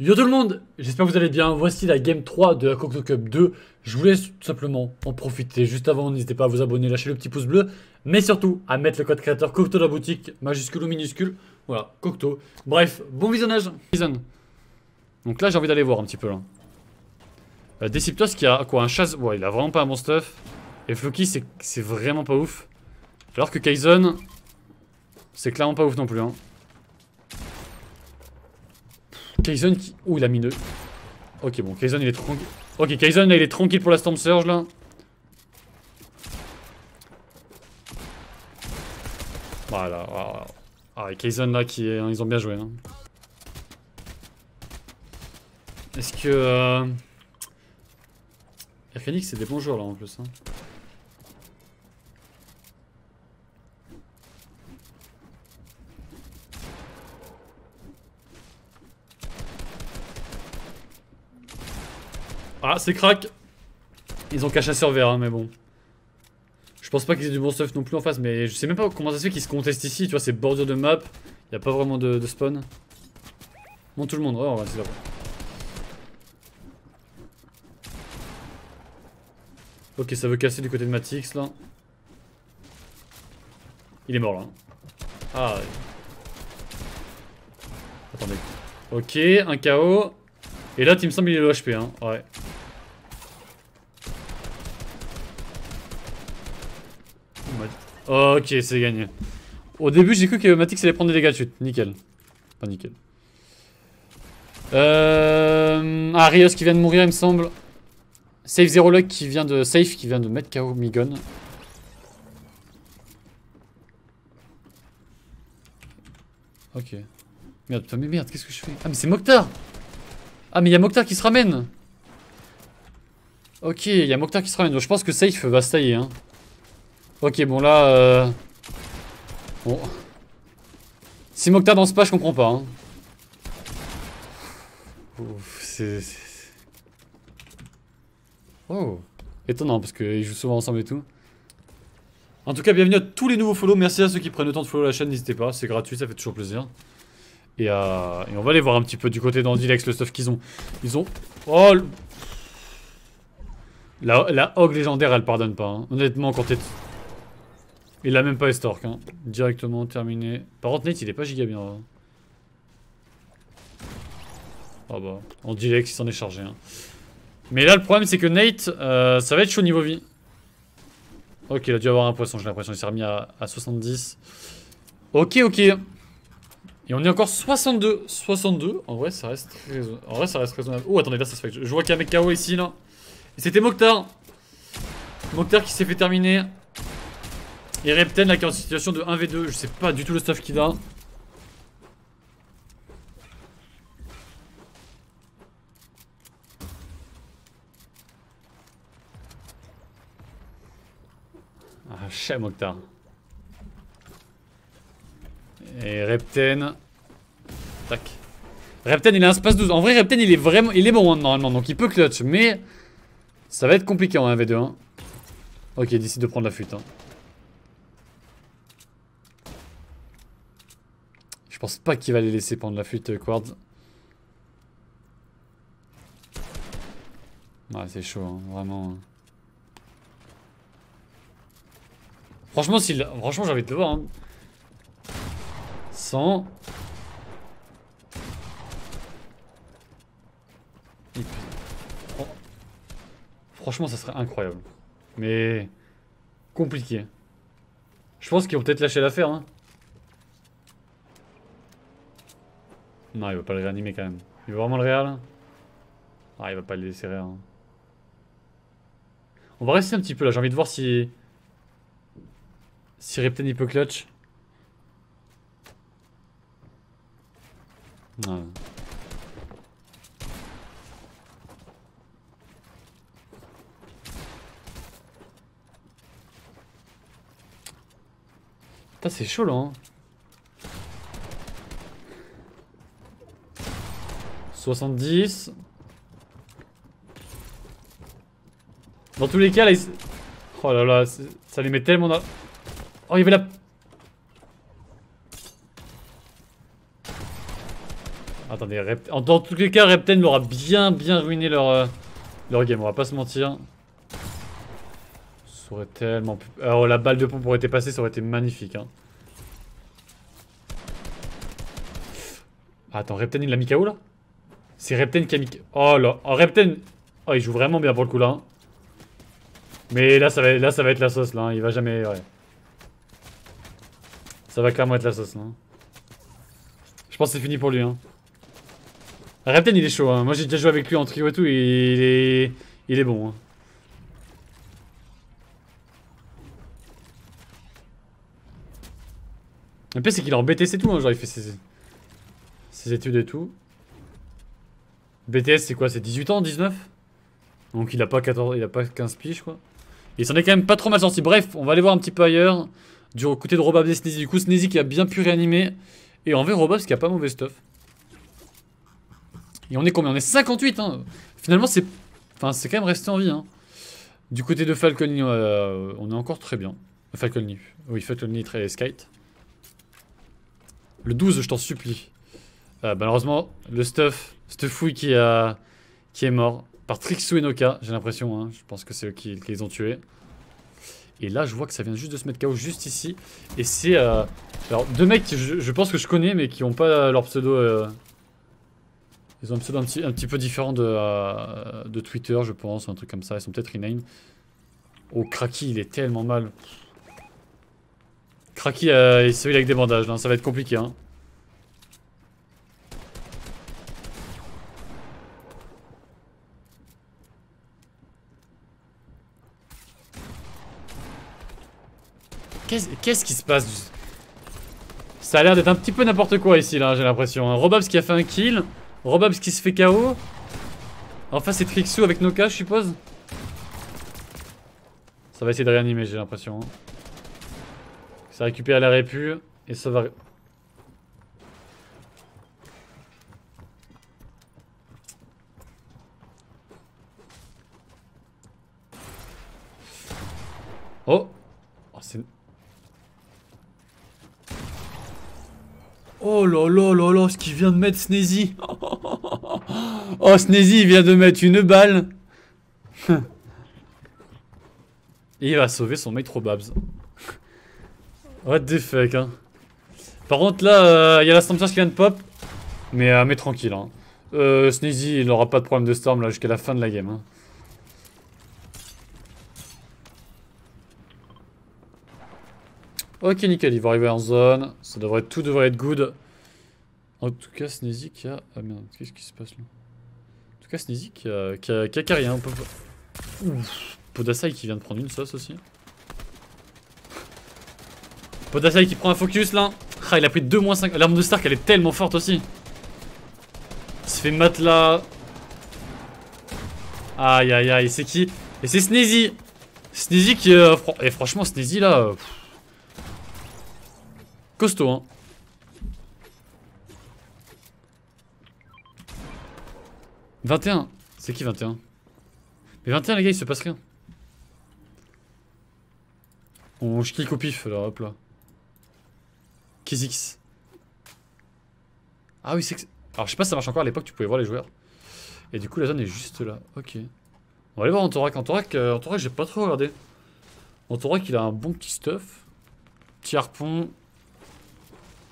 Yo tout le monde, j'espère que vous allez bien. Voici la game 3 de la Cocteau Cup 2. Je vous laisse tout simplement en profiter. Juste avant, n'hésitez pas à vous abonner, lâcher le petit pouce bleu. Mais surtout, à mettre le code créateur Cocteau dans la boutique, majuscule ou minuscule. Voilà, Cocteau. Bref, bon visionnage. Donc là, j'ai envie d'aller voir un petit peu là. Euh, qui a quoi Un chasse. Ouais, il a vraiment pas un bon stuff. Et Floki, c'est vraiment pas ouf. Alors que Kaizen, c'est clairement pas ouf non plus. Hein. Kaizen qui... Ouh, il a mis deux. Ok, bon, Kaizen il est tranquille. Ok, Kaizen là, il est tranquille pour la Storm Surge là. Voilà, voilà. Ah, et Kaizen là, qui est... ils ont bien joué. Hein. Est-ce que... Euh... c'est des bons joueurs là en plus. Hein. Ah, c'est crack Ils ont qu'un chasseur vert, hein, mais bon. Je pense pas qu'ils aient du bon stuff non plus en face, mais je sais même pas comment ça se fait qu'ils se contestent ici. Tu vois, c'est bordure de map. Y a pas vraiment de, spawn. Bon, tout le monde. Oh, essayer là. Ok, ça veut casser du côté de Matix là. Il est mort là. Ah. Attendez. Ok, un KO. Et là, me semble il est low HP. Hein. Ouais. Ok, c'est gagné. Au début, j'ai cru que Matix allait prendre des dégâts de chute. Nickel. Pas nickel. Euh... Ah, Rios qui vient de mourir, il me semble. Save Zero Luck qui vient de... Safe qui vient de mettre KO Migon. Ok. Merde, putain, mais merde, qu'est-ce que je fais? Ah, mais c'est Mokhtar Ah, mais il y a Mokhtar qui se ramène Ok, il y a Mokhtar qui se ramène. Donc je pense que Safe va se tailler, hein. Ok, bon là... Euh... Bon. Si Mokhtar danse pas, je comprends pas. Hein. C'est... Oh. Étonnant, parce qu'ils jouent souvent ensemble et tout. En tout cas, bienvenue à tous les nouveaux follow. Merci à ceux qui prennent le temps de follow la chaîne, n'hésitez pas. C'est gratuit, ça fait toujours plaisir. Et, euh... on va aller voir un petit peu du côté d'Andilex le stuff qu'ils ont. Ils ont... Oh la, la hog légendaire, elle pardonne pas. Hein. Honnêtement, quand t'es... Il a même pas Estork, hein. Directement terminé. Par contre, Nate, il est pas giga bien. Ah bah, on dirait qu'il s'en est chargé. Hein. Mais là, le problème, c'est que Nate, euh, ça va être chaud niveau vie. Ok, il a dû avoir un poisson, j'ai l'impression. Il s'est remis à, 70. Ok, ok. Et on est encore 62. 62. En vrai, ça reste, en vrai, ça reste raisonnable. Oh, attendez, là, ça se fait. Je vois qu'il y a un mec KO ici, là. C'était Mokhtar. Mokhtar qui s'est fait terminer. Et Repten là qui est en situation de 1v2, je sais pas du tout le stuff qu'il a. Ah, chat Mokhtar. Et Repten. Tac. Repten il a un space 12. En vrai Repten il est vraiment. Il est bon hein, normalement, donc il peut clutch, mais. Ça va être compliqué en 1v2. Hein. Ok, il décide de prendre la fuite. Hein. Pense pas qu'il va les laisser prendre la fuite euh, Quartz. Ouais, c'est chaud, hein, vraiment. Franchement, Franchement, j'ai envie de le voir. Hein. 100. Franchement, ça serait incroyable. Mais... Compliqué. Je pense qu'ils vont peut-être lâcher l'affaire, hein. Non, il va pas le réanimer quand même. Il veut vraiment le réal Ah, il va pas le laisser réel. On va rester un petit peu là. J'ai envie de voir si... Si Repten il peut clutch. Ouais. c'est chaud là hein. 70. Dans tous les cas, là, ils... Oh là là, ça les met tellement dans... Oh, il y avait la... Attendez, dans tous les cas, Repten aura bien bien ruiné leur, euh, leur game, on va pas se mentir. Ça aurait tellement pu... Alors la balle de pompe aurait été passée, ça aurait été magnifique. Hein. attends, Repten il l'a mis KO là? C'est Repten qui a mis... Oh là, oh, Repten... Oh il joue vraiment bien pour le coup là. Hein. Mais là ça, va, là ça va être la sauce là, hein. il va jamais... Ça va clairement être la sauce là. Hein. Je pense que c'est fini pour lui. Hein. Repten il est chaud. Hein. Moi j'ai déjà joué avec lui en trio et tout. Il est, il est bon. Hein. Le pire c'est qu'il est en BTS et tout. Genre il fait ses, ses études et tout. BTS c'est quoi C'est 18 ans 19 Donc il a pas 14, il a pas 15 piges quoi. Il s'en est quand même pas trop mal sorti. Bref, on va aller voir un petit peu ailleurs. Du côté de Robab et Sneezy. Du coup, Sneezy qui a bien pu réanimer. Et en vrai, Robab qui a pas mauvais stuff. Et on est combien? On est 58, hein Finalement, c'est enfin, c'est quand même resté en vie, hein. Du côté de Falcony, euh, on est encore très bien. Falcony. Oui, Falcony très skate. Le 12, je t'en supplie. Euh, malheureusement, le stuff, cette fouille qui, a, qui est mort. Par Trixou et Noka, j'ai l'impression. Hein. Je pense que c'est eux qui, les ont tués. Et là, je vois que ça vient juste de se mettre KO juste ici. Et c'est... Euh... Alors, deux mecs, je, je, pense que je connais, mais qui ont pas leur pseudo... Euh... Ils ont un pseudo un petit, un petit peu différent de, euh, de Twitter, je pense, un truc comme ça. Ils sont peut-être rename. Oh, Kraki, il est tellement mal. Kraki, euh, il se avec des bandages, là. ça va être compliqué. Hein. Qu'est-ce qui se passe Ça a l'air d'être un petit peu n'importe quoi ici, là, j'ai l'impression. Hein. Qui a fait un kill. Robabs qui se fait KO. Enfin, c'est Trixou avec Noka, je suppose. Ça va essayer de réanimer, j'ai l'impression. Hein. Ça récupère la répu. Et ça va... Oh Oh, c'est... Oh là là là là, ce qu'il vient de mettre Sneezy. Oh, Sneezy vient de mettre une balle. Et il va sauver son mec babs. What the fuck, hein. Par contre, là, euh, il y a la Storm qui vient de pop. Mais, euh, mais tranquille, hein. Euh, Sneezy, il n'aura pas de problème de Storm là jusqu'à la fin de la game. Hein. Ok, nickel, il va arriver en zone. Ça devrait, tout devrait être good. En tout cas, Sneezy qui a... Ah merde, qu'est-ce qui se passe là? En tout cas, Sneezy qui a, qui a, qui a carré. Ouf, Podasai qui vient de prendre une sauce aussi. Podasai qui prend un focus là. Ah, il a pris 2 5. L'arme de Stark, elle est tellement forte aussi. Il se fait matelas. Aïe aïe aïe, c'est qui? Et c'est Sneezy Sneezy qui... Euh, Et franchement, Sneezy là... Costaud, hein. « 21 C'est qui 21 Mais 21 les gars il se passe rien. On je clique au pif là hop là. Kizix Ah oui c'est que... Alors je sais pas si ça marche encore à l'époque tu pouvais voir les joueurs. Et du coup la zone est juste là. Ok. On va aller voir Antorak. Antorak, euh, Antorak j'ai pas trop regardé. Antorak il a un bon petit stuff Petit harpon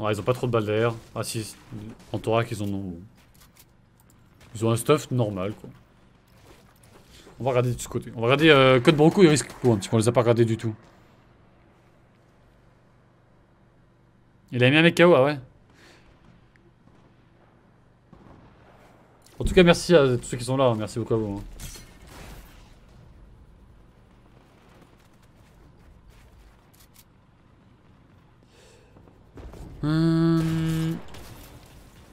Ils ont pas trop de balles d'air. Ah si, en thorax, ils en ont... Ils ont un stuff normal, quoi. On va regarder de ce côté. On va regarder euh, Code Bronco et Risque coup, un petit peu. On les a pas regardés du tout. Il a mis un mec KO, ah ouais. En tout cas, merci à tous ceux qui sont là. Merci beaucoup à vous. Hein. Hum...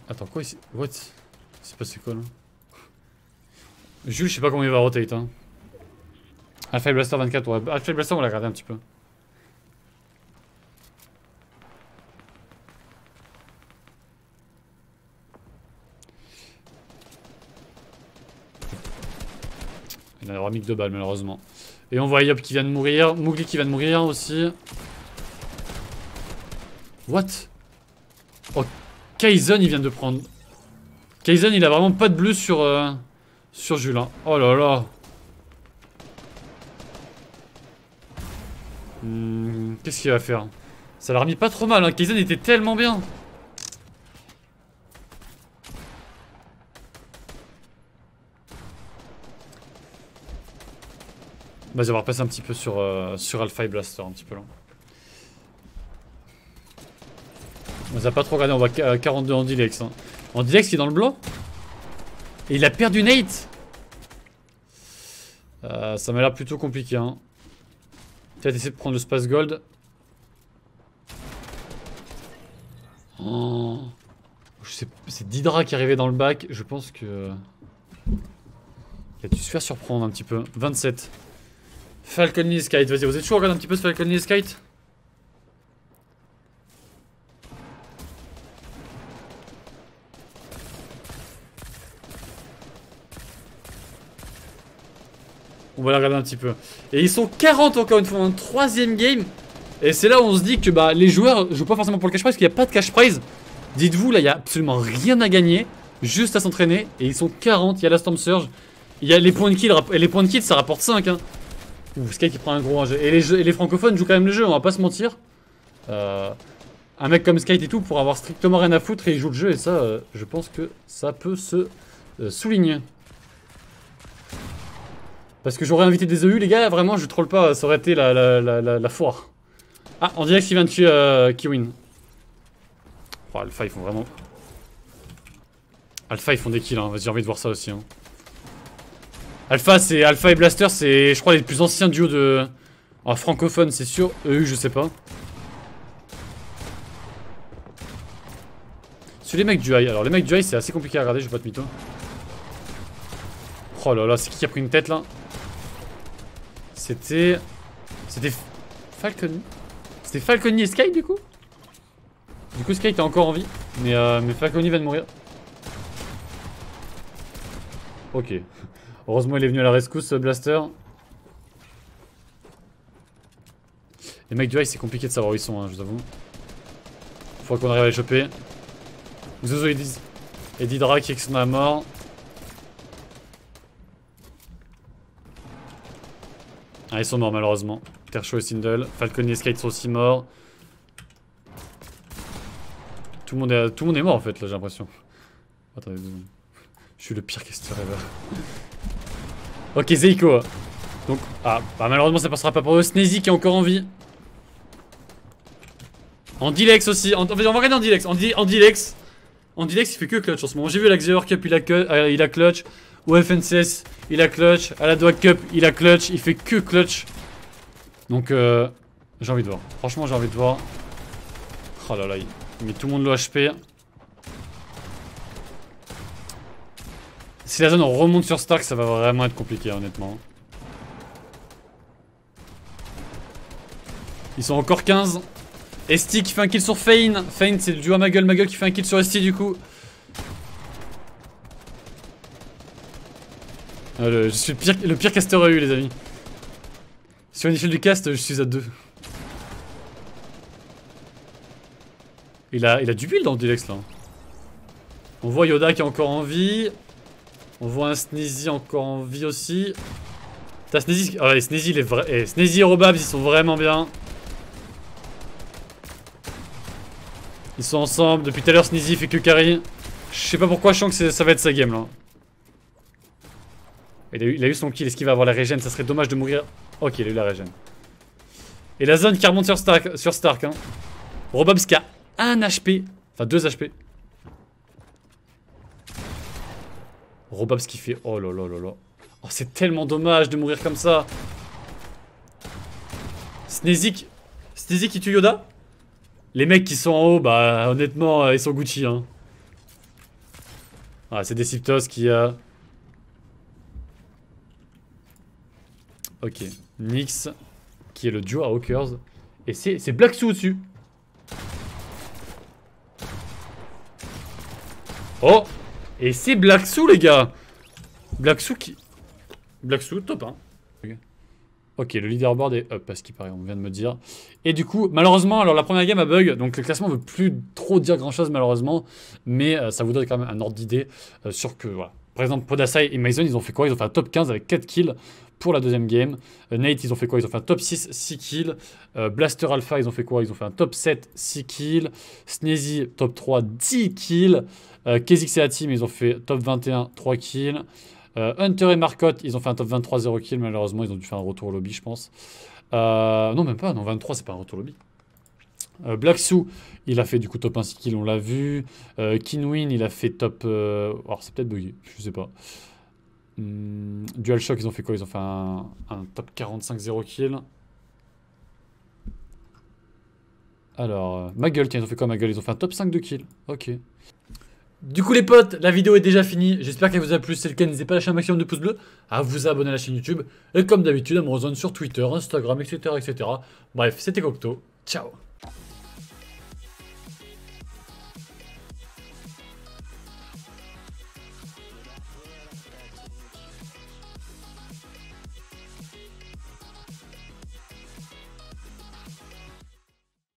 Attends, quoi ici? What? C'est passé quoi là? Jules, je sais pas comment il va rotate. Hein. Alpha Blaster 24, ouais. Alpha Blaster, on la regarder un petit peu. Il en aura mis que deux balles, malheureusement. Et on voit Yop qui vient de mourir. Mougli qui vient de mourir aussi. What? Kaizen, il vient de prendre... Kaizen, il a vraiment pas de bleu sur, euh, sur Jules. Oh là là. Hmm, qu'est-ce qu'il va faire? Ça l'a remis pas trop mal. Hein. Kaizen était tellement bien. Vas-y, on va repasser un petit peu sur, euh, sur Alpha et Blaster, un petit peu là. On les a pas trop regardé, on va 42 en Dilex. Hein. En Dilex qui est dans le blanc Et il a perdu Nate euh, Ça m'a l'air plutôt compliqué. Hein. Peut-être essayer de prendre le Space Gold. Oh. C'est Didra qui est arrivé dans le bac. Je pense que... Il a dû se faire surprendre un petit peu. 27. Falcon Skite, vas-y, vous êtes chaud, regarde un petit peu ce Falcon Skite? On va la regarder un petit peu. Et ils sont 40 encore une fois, un troisième game. Et c'est là où on se dit que bah, les joueurs jouent pas forcément pour le cash prize, parce qu'il n'y a pas de cash prize. Dites-vous, là, il n'y a absolument rien à gagner, juste à s'entraîner. Et ils sont 40, il y a la Storm Surge. Il y a les points de kill, et les points de kill, ça rapporte 5. Hein. Ouh, Sky qui prend un gros enjeu. Et les, les, francophones jouent quand même le jeu, on va pas se mentir. Euh, un mec comme Sky et tout, pour avoir strictement rien à foutre, et il joue le jeu, et ça, euh, je pense que ça peut se euh, souligner. Parce que j'aurais invité des EU, les gars, vraiment, je troll pas, ça aurait été la, la, la, foire. Ah, on dirait qu'il vient de tuer euh, Kiwin. Oh, Alpha, ils font vraiment... Alpha, ils font des kills, hein. j'ai envie de voir ça aussi. Hein. Alpha, c'est Alpha et Blaster, c'est, je crois, les plus anciens duos de... Oh, francophone, c'est sûr. EU, je sais pas. Sur les mecs du high. Alors, les mecs du high, c'est assez compliqué à regarder, je vais pas de mytho. Oh là là, c'est qui qui a pris une tête, là? C'était... C'était... Falcon... C'était Falcony et Sky du coup Du coup Sky était encore en vie. Mais, euh, mais Falcony vient de mourir. Ok. Heureusement il est venu à la rescousse Blaster. Les mecs du high c'est compliqué de savoir où ils sont, hein, je vous avoue. Faut qu'on arrive à les choper. Zozo et Didra qui sont à mort. Ah, ils sont morts malheureusement. Kershaw et Sindel. Falcon et Skate sont aussi morts. Tout le monde est, tout le monde est mort en fait, là, j'ai l'impression. Attendez Je suis le pire caster ever. ok, Zeiko. Donc, ah, bah malheureusement ça passera pas pour eux. Sneezy qui est encore en vie. En Dilex aussi. En, on va regarder en Dilex. En, Dilex. En Dilex, il fait que clutch en ce moment. J'ai vu la Xeor Cup, il a, euh, il a clutch. Au FNCS, il a clutch. À la Dwag Cup, il a clutch. Il fait que clutch. Donc, euh, j'ai envie de voir. Franchement, j'ai envie de voir. Oh là là, il met tout le monde le HP. Si la zone remonte sur Stark, ça va vraiment être compliqué, honnêtement. Ils sont encore 15. Esti qui fait un kill sur Fein. Fein, c'est le duo à Maggle. Maggle qui fait un kill sur Esti, du coup. Ah, je suis le pire, le pire eu les amis. Sur une échelle du cast, je suis à 2. Il a, il a du build dans le Dilex là. On voit Yoda qui est encore en vie. On voit un Sneezy encore en vie aussi. T'as Sneezy. Oh, les Sneezy, les vrais. Eh, Sneezy et Robabs, ils sont vraiment bien. Ils sont ensemble. Depuis tout à l'heure, Sneezy fait que carry. Je sais pas pourquoi, je sens que ça va être sa game là. Il a, eu, son kill, est-ce qu'il va avoir la régène? Ça serait dommage de mourir. Ok, il a eu la régène. Et la zone qui remonte sur Stark. Hein. Robobs qui a 1 HP. Enfin 2 HP. Robobs qui fait... Oh là là là là. Oh, c'est tellement dommage de mourir comme ça. Sneezy... Sneezy qui tue Yoda? Les mecs qui sont en haut, bah honnêtement, euh, ils sont Gucci. Hein. Ah, c'est Deciptos qui a... Ok. Nyx, qui est le duo à Hawkers. Et c'est Black au-dessus. Oh Et c'est Black les gars Black qui... Black top, hein. Ok, le leaderboard est up, parce qu'il paraît, on vient de me dire. Et du coup, malheureusement, alors la première game a bug, donc le classement ne veut plus trop dire grand chose, malheureusement. Mais euh, ça vous donne quand même un ordre d'idée euh, sur que, voilà. Par exemple, Podasai et Mason, ils ont fait quoi? Ils ont fait un top 15 avec 4 kills pour la deuxième game. Euh, Nate, ils ont fait quoi? Ils ont fait un top 6, 6 kills. Blaster Alpha, ils ont fait quoi? Ils ont fait un top 7, 6 kills. Sneezy, top 3, 10 kills. Euh, Kezix et Team, ils ont fait top 21, 3 kills. Euh, Hunter et Marcotte, ils ont fait un top 23, 0 kills. Malheureusement, ils ont dû faire un retour lobby, je pense. Euh, non, même pas. Non, 23, c'est pas un retour lobby. Euh, Black Sue, il a fait du coup top 1 6 kills, on l'a vu. Euh, Kinwin, il a fait top. alors, c'est peut-être bugué, je sais pas. Hum, DualShock, ils ont fait quoi? Ils ont fait un, top 45, 0 kills. Alors, ma gueule, tiens, ils ont fait quoi ma gueule Ils ont fait un top 5 de kills. Ok. Du coup les potes, la vidéo est déjà finie, j'espère qu'elle vous a plu, si c'est le cas n'hésitez pas à lâcher un maximum de pouces bleus, à vous abonner à la chaîne YouTube, et comme d'habitude à me rejoindre sur Twitter, Instagram, etc. etc. Bref, c'était Cocteau, ciao